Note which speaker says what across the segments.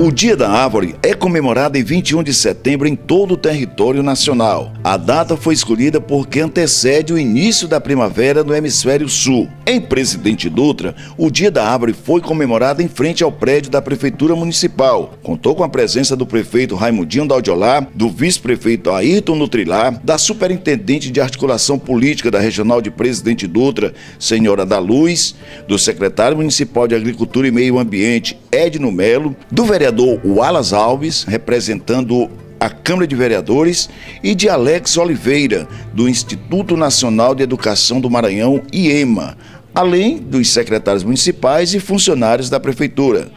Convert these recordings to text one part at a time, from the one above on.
Speaker 1: O Dia da Árvore é comemorado em 21 de setembro em todo o território nacional. A data foi escolhida porque antecede o início da primavera no hemisfério sul. Em Presidente Dutra, o Dia da Árvore foi comemorado em frente ao prédio da Prefeitura Municipal. Contou com a presença do prefeito Raimundinho Daudiolá, do vice-prefeito Ayrton Nutrilar, da superintendente de articulação política da Regional de Presidente Dutra, Senhora da Luz, do secretário municipal de Agricultura e Meio Ambiente, Edno Melo, do vereador vereador Wallace Alves, representando a Câmara de Vereadores, e de Alex Oliveira, do Instituto Nacional de Educação do Maranhão, IEMA, além dos secretários municipais e funcionários da Prefeitura.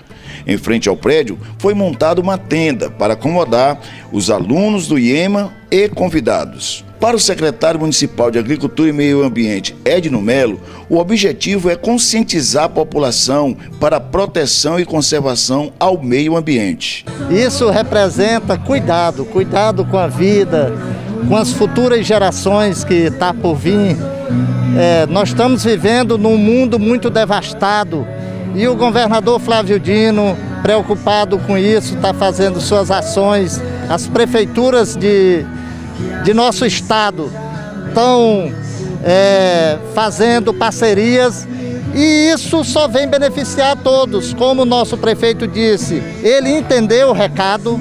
Speaker 1: Em frente ao prédio, foi montada uma tenda para acomodar os alunos do IEMA e convidados. Para o secretário municipal de Agricultura e Meio Ambiente, Edno Melo, o objetivo é conscientizar a população para a proteção e conservação ao meio ambiente.
Speaker 2: Isso representa cuidado, cuidado com a vida, com as futuras gerações que está por vir. É, nós estamos vivendo num mundo muito devastado e o governador Flávio Dino, preocupado com isso, está fazendo suas ações. As prefeituras de de nosso estado estão é, fazendo parcerias e isso só vem beneficiar a todos. Como o nosso prefeito disse, ele entendeu o recado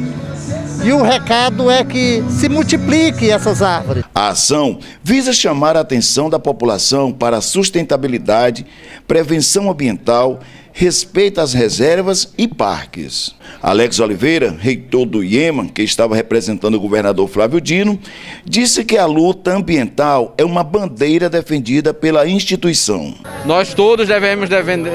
Speaker 2: e o recado é que se multiplique essas árvores.
Speaker 1: A ação visa chamar a atenção da população para a sustentabilidade, prevenção ambiental respeita as reservas e parques. Alex Oliveira, reitor do IEMA, que estava representando o governador Flávio Dino, disse que a luta ambiental é uma bandeira defendida pela instituição.
Speaker 3: Nós todos devemos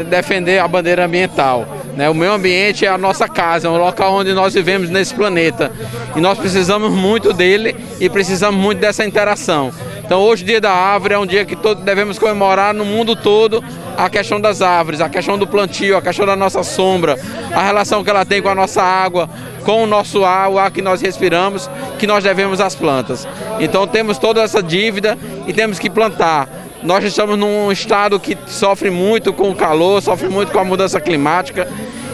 Speaker 3: defender a bandeira ambiental. Né? O meio ambiente é a nossa casa, é o local onde nós vivemos nesse planeta. E nós precisamos muito dele e precisamos muito dessa interação. Então hoje, o Dia da Árvore, é um dia que todos devemos comemorar no mundo todo a questão das árvores, a questão do plantio, a questão da nossa sombra, a relação que ela tem com a nossa água, com o nosso ar, o ar que nós respiramos, que nós devemos às plantas. Então temos toda essa dívida e temos que plantar. Nós estamos num estado que sofre muito com o calor, sofre muito com a mudança climática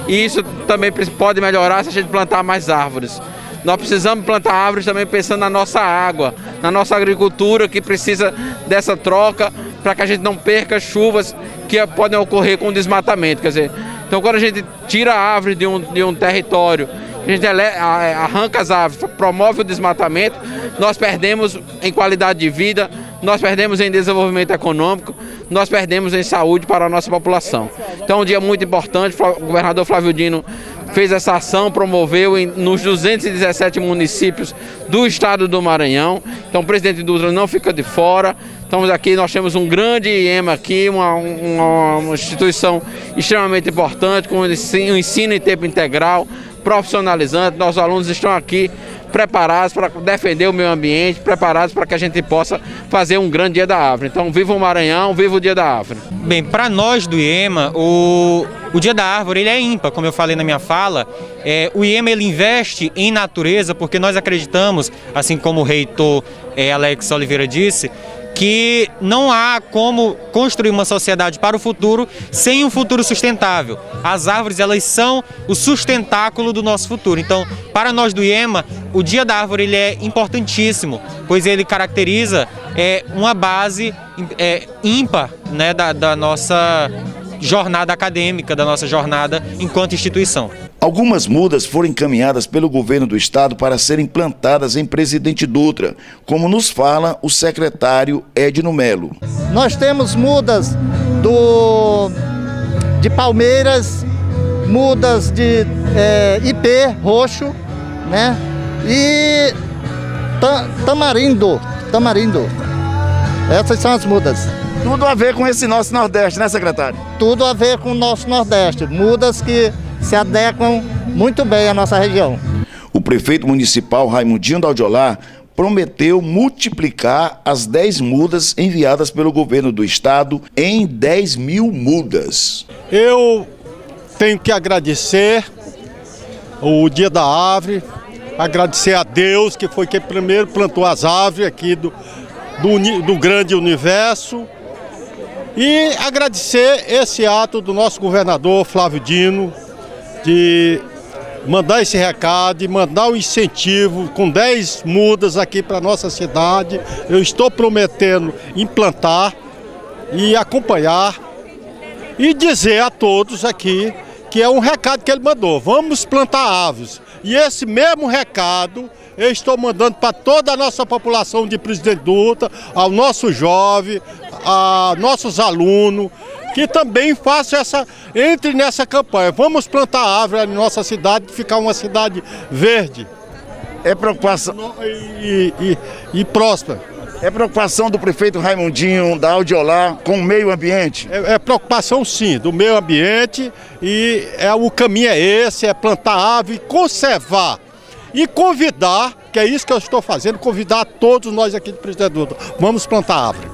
Speaker 3: e isso também pode melhorar se a gente plantar mais árvores. Nós precisamos plantar árvores também pensando na nossa água, na nossa agricultura que precisa dessa troca para que a gente não perca chuvas que podem ocorrer com desmatamento. Quer dizer, então quando a gente tira a árvore de um, de um território, a gente arranca as árvores, promove o desmatamento, nós perdemos em qualidade de vida, nós perdemos em desenvolvimento econômico, nós perdemos em saúde para a nossa população. Então um dia muito importante, o governador Flávio Dino fez essa ação, promoveu em, nos 217 municípios do estado do Maranhão. Então o presidente Dutra não fica de fora. Estamos aqui, nós temos um grande IEMA aqui, uma, uma, uma instituição extremamente importante, com um ensino em tempo integral, profissionalizante. Nossos alunos estão aqui preparados para defender o meio ambiente, preparados para que a gente possa fazer um grande Dia da Árvore. Então, viva o Maranhão, viva o Dia da Árvore.
Speaker 4: Bem, para nós do IEMA, o, o Dia da Árvore ele é ímpar, como eu falei na minha fala. É, o IEMA ele investe em natureza porque nós acreditamos, assim como o reitor é, Alex Oliveira disse, que não há como construir uma sociedade para o futuro sem um futuro sustentável. As árvores elas são o sustentáculo do nosso futuro. Então, para nós do IEMA, o Dia da Árvore ele é importantíssimo, pois ele caracteriza é, uma base é, ímpar né, da, da nossa jornada acadêmica, da nossa jornada enquanto instituição.
Speaker 1: Algumas mudas foram encaminhadas pelo governo do estado para serem plantadas em Presidente Dutra, como nos fala o secretário Edno Melo.
Speaker 2: Nós temos mudas do, de palmeiras, mudas de é, IP roxo, né? E ta, tamarindo, tamarindo. Essas são as mudas.
Speaker 1: Tudo a ver com esse nosso Nordeste, né, secretário?
Speaker 2: Tudo a ver com o nosso Nordeste. Mudas que se adequam muito bem à nossa região.
Speaker 1: O prefeito municipal Raimundinho Daudiolá prometeu multiplicar as 10 mudas enviadas pelo governo do estado em 10 mil mudas.
Speaker 5: Eu tenho que agradecer o Dia da Árvore, agradecer a Deus que foi quem primeiro plantou as árvores aqui do, do, do grande universo e agradecer esse ato do nosso governador Flávio Dino, de mandar esse recado mandar o um incentivo com 10 mudas aqui para nossa cidade. Eu estou prometendo implantar e acompanhar e dizer a todos aqui que é um recado que ele mandou. Vamos plantar aves. E esse mesmo recado eu estou mandando para toda a nossa população de Presidente Dutra, ao nosso jovem, a nossos alunos, que também façam essa, entre nessa campanha. Vamos plantar árvore na nossa cidade, ficar uma cidade verde.
Speaker 1: É preocupação.
Speaker 5: E, e, e próspera.
Speaker 1: É preocupação do prefeito Raimundinho da Audiolar com o meio ambiente?
Speaker 5: É, é, preocupação sim, do meio ambiente e é, o caminho é esse, é plantar árvore, conservar e convidar, que é isso que eu estou fazendo, convidar todos nós aqui de Presidente Dutra. Vamos plantar árvore.